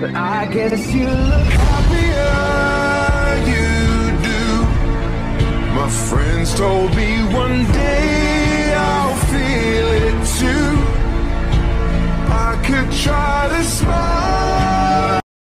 But I guess you look happier, you do. My friends told me